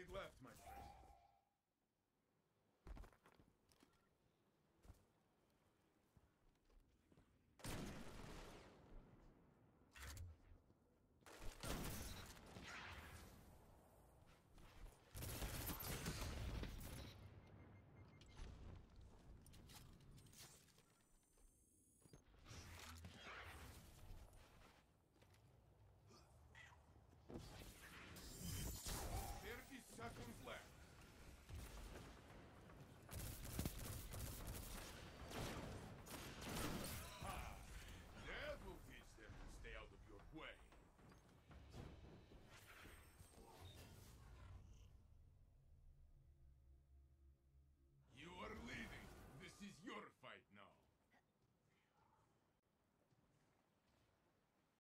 need left, my friend? way.